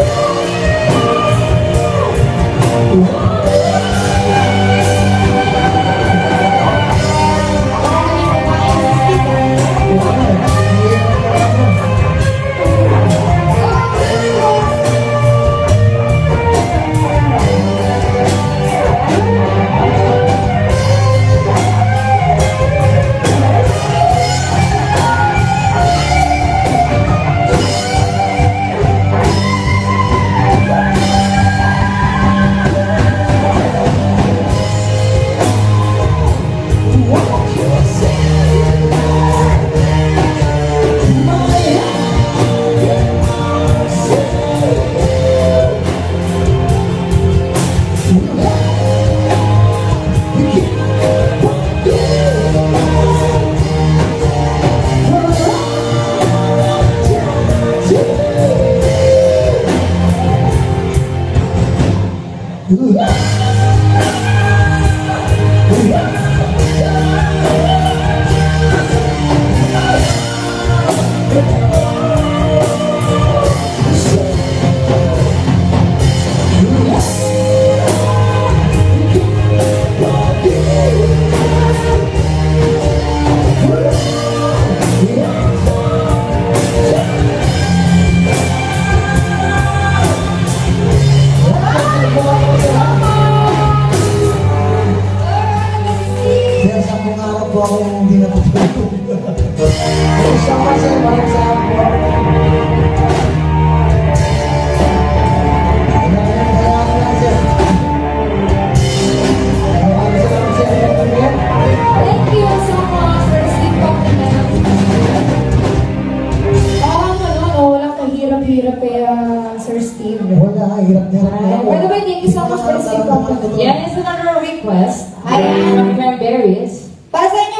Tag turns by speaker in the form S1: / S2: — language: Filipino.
S1: Thank. Yeah. For Steve compliment. Ah, ano, no, walang kahirap-hirap kaya, Sir Steve.
S2: Wala, hirap na hirap na
S1: Ay,
S2: ako.
S1: By the way, thank you so much for Steve is another request. Ay, from Cranberries.
S3: Para sa